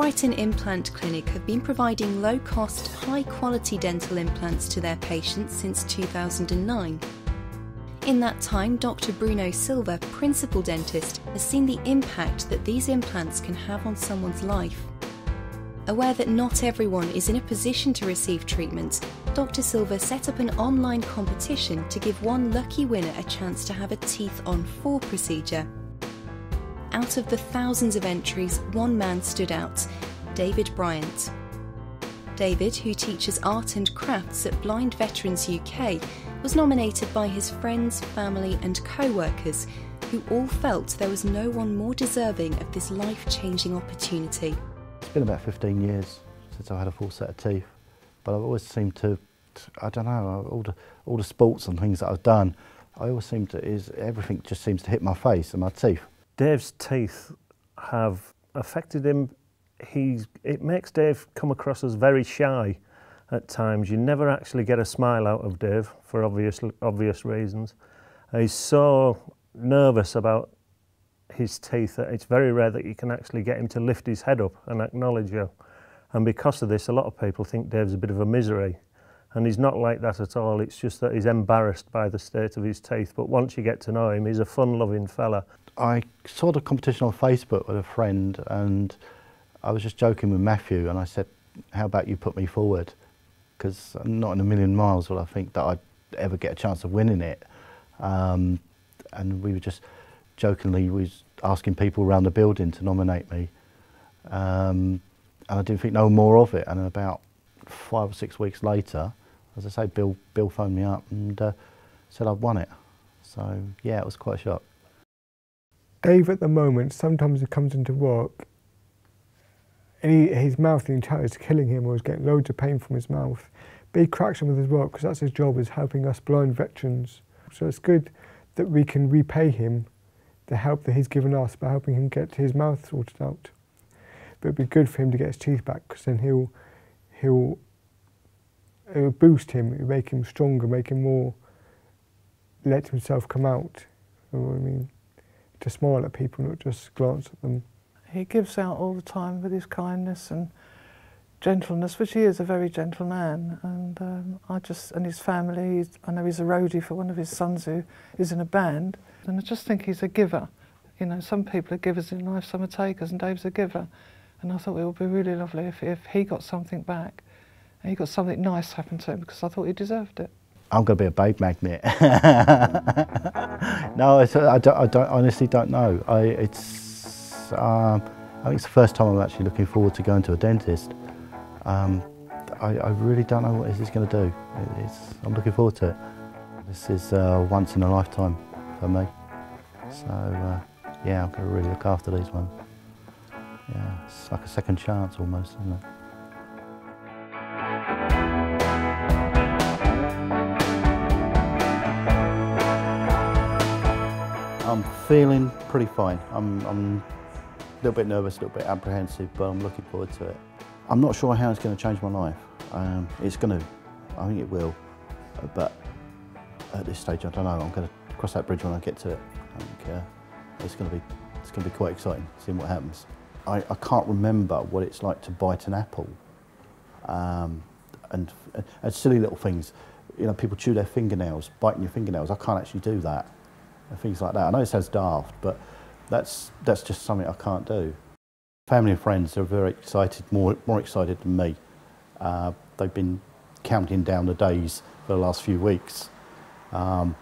Brighton Implant Clinic have been providing low cost, high quality dental implants to their patients since 2009. In that time, Dr. Bruno Silva, principal dentist, has seen the impact that these implants can have on someone's life. Aware that not everyone is in a position to receive treatment, Dr. Silva set up an online competition to give one lucky winner a chance to have a teeth on 4 procedure. Out of the thousands of entries, one man stood out David Bryant. David, who teaches art and crafts at Blind Veterans UK, was nominated by his friends, family, and co workers, who all felt there was no one more deserving of this life changing opportunity. It's been about 15 years since I had a full set of teeth, but I've always seemed to, I don't know, all the, all the sports and things that I've done, I always seem to, is everything just seems to hit my face and my teeth. Dave's teeth have affected him he's, it makes Dave come across as very shy at times. You never actually get a smile out of Dave for obvious, obvious reasons. He's so nervous about his teeth it's very rare that you can actually get him to lift his head up and acknowledge you. And because of this, a lot of people think Dave's a bit of a misery. And he's not like that at all. It's just that he's embarrassed by the state of his teeth. But once you get to know him, he's a fun-loving fella. I saw the competition on Facebook with a friend and I was just joking with Matthew and I said, how about you put me forward? Because not in a million miles will I think that I'd ever get a chance of winning it. Um, and we were just jokingly was asking people around the building to nominate me. Um, and I didn't think no more of it. And about five or six weeks later, as I say, Bill, Bill phoned me up and uh, said I'd won it. So yeah, it was quite a shock. Dave at the moment, sometimes he comes into work and he, his mouth the entire is killing him or he's getting loads of pain from his mouth. But he cracks on with his work because that's his job is helping us blind veterans. So it's good that we can repay him the help that he's given us by helping him get his mouth sorted out. But it'd be good for him to get his teeth back because then he'll, he'll, it'll boost him, it'll make him stronger, make him more, let himself come out. You know what I mean? To smile at people, not just glance at them. He gives out all the time with his kindness and gentleness, which he is a very gentle man. And um, I just, and his family, I know he's a roadie for one of his sons who is in a band. And I just think he's a giver. You know, some people are givers in life, some are takers, and Dave's a giver. And I thought it would be really lovely if, if he got something back and he got something nice happen to him because I thought he deserved it. I'm going to be a babe magnet. no, I, don't, I don't, honestly don't know. I, it's um, I think it's the first time I'm actually looking forward to going to a dentist. Um, I, I, really don't know what this is going to do. It's, I'm looking forward to it. This is uh, once in a lifetime for me. So uh, yeah, I'm going to really look after these ones. Yeah, it's like a second chance almost, isn't it? I'm feeling pretty fine. I'm, I'm a little bit nervous, a little bit apprehensive, but I'm looking forward to it. I'm not sure how it's going to change my life. Um, it's going to, I think it will, but at this stage, I don't know. I'm going to cross that bridge when I get to it. I think it's going to be, it's going to be quite exciting seeing what happens. I, I can't remember what it's like to bite an apple, um, and, and silly little things. You know, people chew their fingernails, biting your fingernails. I can't actually do that, and things like that. I know it sounds daft, but that's, that's just something I can't do. Family and friends are very excited, more, more excited than me. Uh, they've been counting down the days for the last few weeks. Um,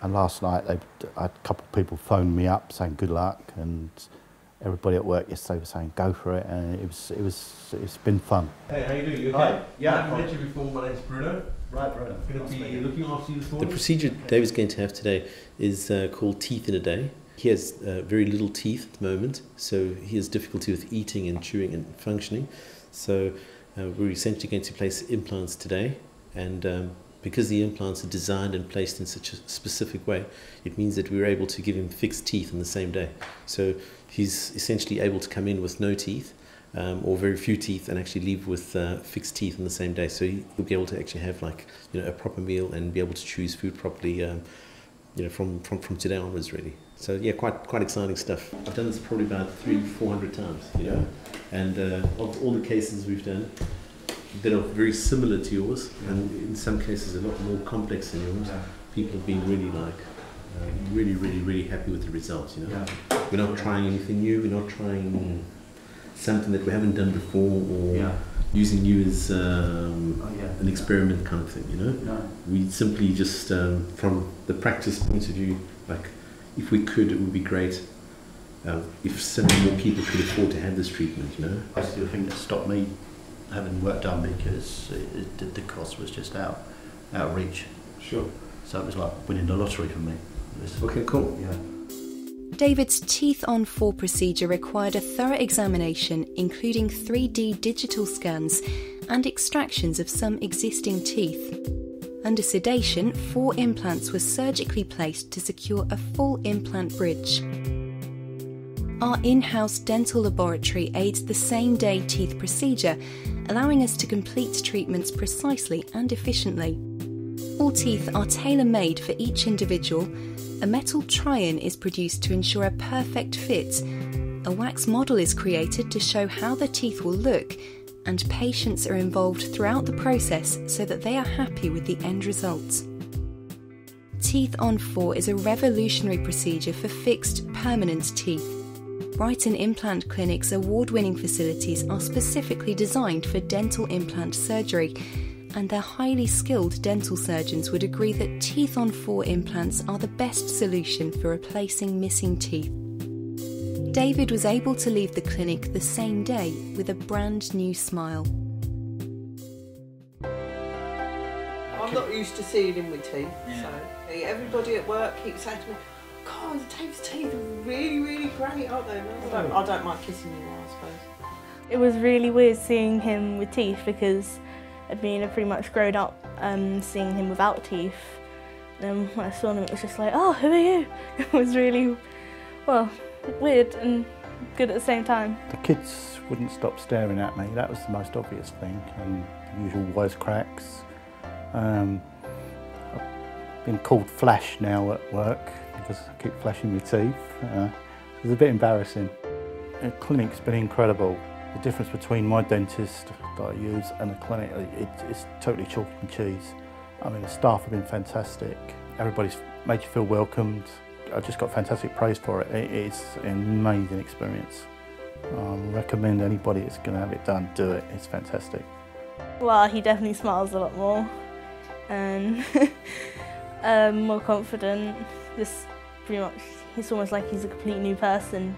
and last night, they, a couple of people phoned me up saying good luck, and everybody at work yesterday was saying go for it, and it was it was it's been fun. Hey, how you doing? You okay? Hi. Yeah. I haven't met you before. My name's Bruno. Right, Bruno. I'm going to be looking after you this morning. The procedure Dave is going to have today is uh, called teeth in a day. He has uh, very little teeth at the moment, so he has difficulty with eating and chewing and functioning. So uh, we're essentially going to place implants today, and um, because the implants are designed and placed in such a specific way, it means that we're able to give him fixed teeth on the same day. So he's essentially able to come in with no teeth, um, or very few teeth and actually leave with uh, fixed teeth on the same day. So he'll be able to actually have like you know a proper meal and be able to choose food properly. Um, you know, from, from, from today onwards, really. So yeah, quite quite exciting stuff. I've done this probably about three, four hundred times, you know, and uh, of all the cases we've done, that are very similar to yours, and in some cases a lot more complex than yours. People have been really like, uh, really, really, really happy with the results. You know, we're not trying anything new. We're not trying something that we haven't done before, or using you as um, an experiment kind of thing. You know, we simply just um, from the practice point of view, like if we could, it would be great. Uh, if so many more people could afford to have this treatment, you know. Basically, the thing that stopped me having work done because it, it, the cost was just out out of reach. Sure. So it was like winning the lottery for me. This- Okay, cool. Yeah. David's Teeth on 4 procedure required a thorough examination, including 3D digital scans and extractions of some existing teeth. Under sedation, four implants were surgically placed to secure a full implant bridge. Our in house dental laboratory aids the same day teeth procedure, allowing us to complete treatments precisely and efficiently. All teeth are tailor made for each individual. A metal try-in is produced to ensure a perfect fit. A wax model is created to show how the teeth will look, and patients are involved throughout the process so that they are happy with the end result. Teeth on 4 is a revolutionary procedure for fixed, permanent teeth. Brighton Implant Clinic's award winning facilities are specifically designed for dental implant surgery, and their highly skilled dental surgeons would agree that teeth on 4 implants are the best solution for replacing missing teeth. David was able to leave the clinic the same day with a brand new smile. I'm not used to seeing him with teeth, so everybody at work keeps saying to me, God, Dave's teeth are really, really great, aren't they? I don't, I don't mind kissing you now, I suppose. It was really weird seeing him with teeth because I'd been a pretty much grown up um, seeing him without teeth. And when I saw him, it was just like, oh, who are you? It was really, well, weird and good at the same time. The kids wouldn't stop staring at me. That was the most obvious thing. And the usual wisecracks. Um, I've been called Flash now at work because I keep flashing my teeth. Uh, it's a bit embarrassing. The clinic's been incredible. The difference between my dentist that I use and the clinic, it, it's totally chalk and cheese. I mean, the staff have been fantastic. Everybody's made you feel welcomed. I just got fantastic praise for it. it it's an amazing experience. I recommend anybody that's going to have it done, do it. It's fantastic. Well, he definitely smiles a lot more and um, more confident. Just pretty much, it's almost like he's a complete new person.